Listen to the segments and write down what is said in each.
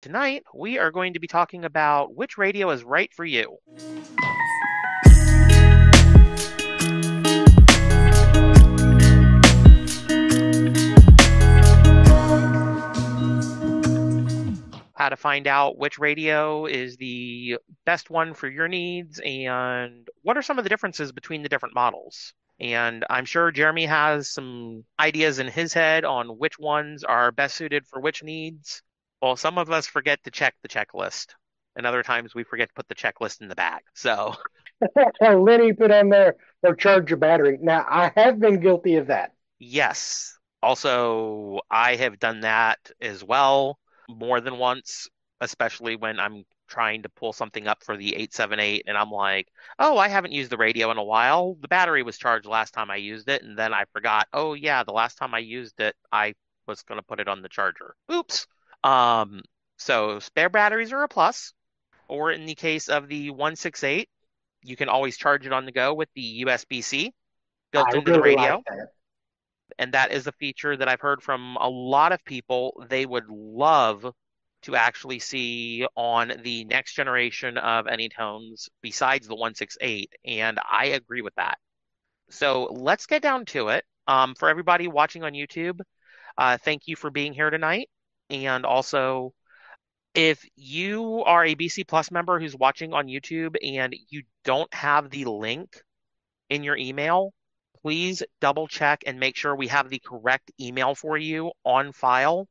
Tonight, we are going to be talking about which radio is right for you. How to find out which radio is the best one for your needs, and what are some of the differences between the different models. And I'm sure Jeremy has some ideas in his head on which ones are best suited for which needs. Well, some of us forget to check the checklist, and other times we forget to put the checklist in the bag. So, Lenny put on there or charge your battery. Now, I have been guilty of that. yes. Also, I have done that as well more than once, especially when I'm trying to pull something up for the 878 and I'm like, "Oh, I haven't used the radio in a while. The battery was charged last time I used it." And then I forgot, "Oh yeah, the last time I used it, I was going to put it on the charger." Oops. Um, so spare batteries are a plus, or in the case of the 168, you can always charge it on the go with the USB-C built I into the radio. like that. And that is a feature that I've heard from a lot of people they would love to actually see on the next generation of Anytones besides the 168. And I agree with that. So let's get down to it. Um, for everybody watching on YouTube, uh, thank you for being here tonight. And also, if you are a BC Plus member who's watching on YouTube and you don't have the link in your email, please double check and make sure we have the correct email for you on file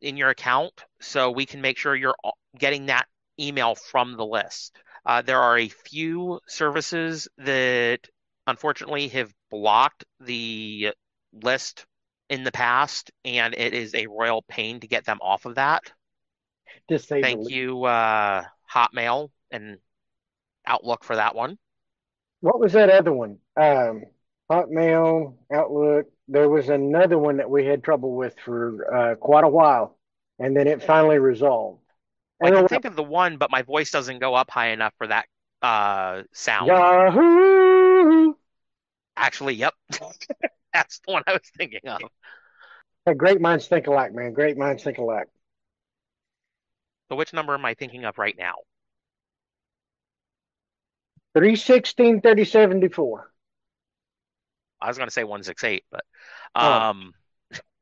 in your account so we can make sure you're getting that email from the list. Uh, there are a few services that unfortunately have blocked the list in the past, and it is a royal pain to get them off of that. To say the Thank you, uh, Hotmail and Outlook for that one. What was that other one? Um, Hotmail, Outlook. There was another one that we had trouble with for uh, quite a while, and then it finally resolved. I can think of the one, but my voice doesn't go up high enough for that uh sound. Yahoo! Actually, yep. That's the one I was thinking of. Hey, great minds think alike, man. Great minds think alike. So which number am I thinking of right now? 316 3074. I was going to say 168, but Oh, um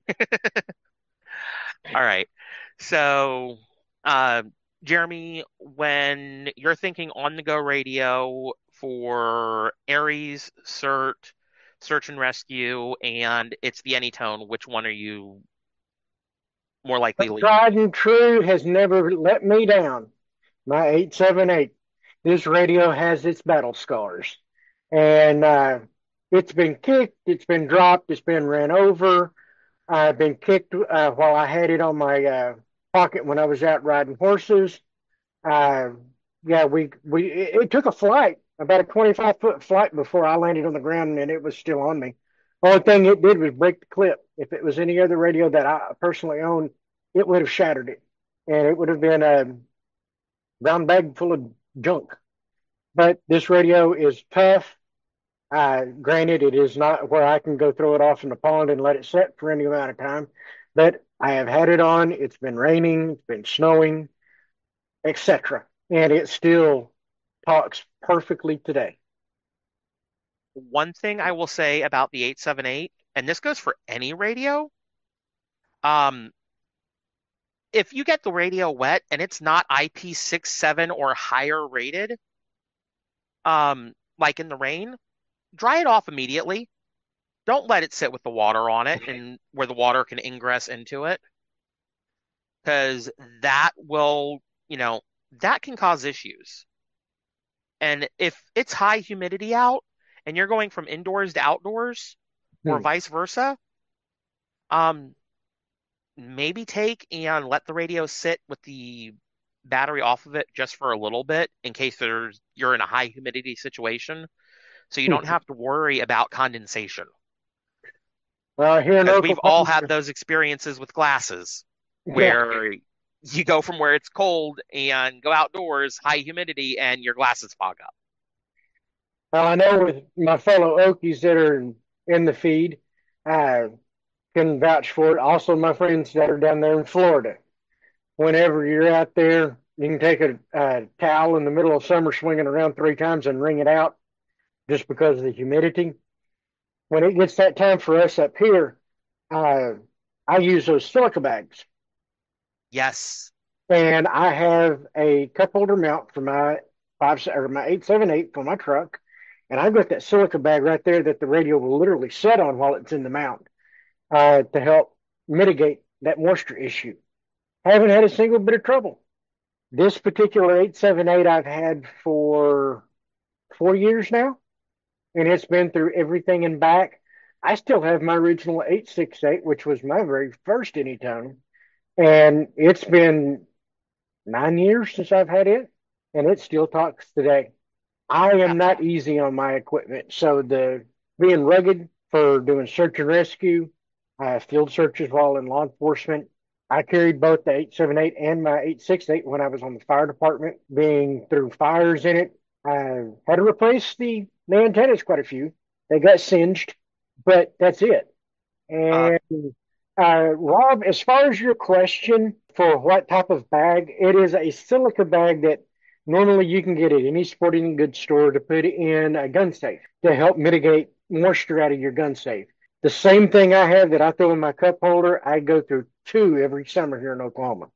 all right. So, uh, Jeremy, when you're thinking on the go radio for ARES, CERT, Search and Rescue, and it's the Anytone, which one are you more likely leaning? tried and true has never let me down. My 878. This radio has its battle scars. And uh, it's been kicked, it's been dropped, it's been ran over. I've been kicked uh, while I had it on my uh, pocket when I was out riding horses. Uh, yeah, we we it, it took a flight, about a 25 foot flight before I landed on the ground and it was still on me. Only thing it did was break the clip. If it was any other radio that I personally owned, it would have shattered it, and it would have been a brown bag full of junk. But this radio is tough. Uh, granted, it is not where I can go throw it off in the pond and let it set for any amount of time, but I have had it on. It's been raining, it's been snowing, etc., and it still talks perfectly today. One thing I will say about the 878, and this goes for any radio, um, if you get the radio wet and it's not IP67 or higher rated, um, like in the rain, dry it off immediately. Don't let it sit with the water on it and where the water can ingress into it, because that will, you know, that can cause issues. And if it's high humidity out and you're going from indoors to outdoors or Hmm. vice versa, um, maybe take and let the radio sit with the battery off of it just for a little bit in case there's you're in a high humidity situation, so you don't have to worry about condensation. Well, here we've all had those experiences with glasses yeah, where you go from where it's cold and go outdoors, high humidity, and your glasses fog up. well, I know with my fellow Okies that are in, the feed, I can vouch for it. Also, my friends that are down there in Florida. whenever you're out there, you can take a, a towel in the middle of summer, swing it around three times and wring it out just because of the humidity. When it gets that time for us up here, uh, I use those silica bags. Yes. And I have a cup holder mount for my five or my eight seven eight for my truck, and I've got that silica bag right there that the radio will literally set on while it's in the mount uh, to help mitigate that moisture issue. I haven't had a single bit of trouble. This particular 878 I've had for four years now, and it's been through everything and back. I still have my original 868, which was my very first Anytone, and it's been nine years since I've had it, and it still talks today. I am not easy on my equipment, so the being rugged for doing search and rescue, uh, field searches while in law enforcement. I carried both the 878 and my 868 when I was on the fire department, being through fires in it. I had to replace the, the antennas quite a few. They got singed, but that's it. And uh, Rob, as far as your question for what type of bag, it is a silica bag that normally you can get at any sporting goods store to put in a gun safe to help mitigate moisture out of your gun safe. The same thing I have that I throw in my cup holder, I go through two every summer here in Oklahoma.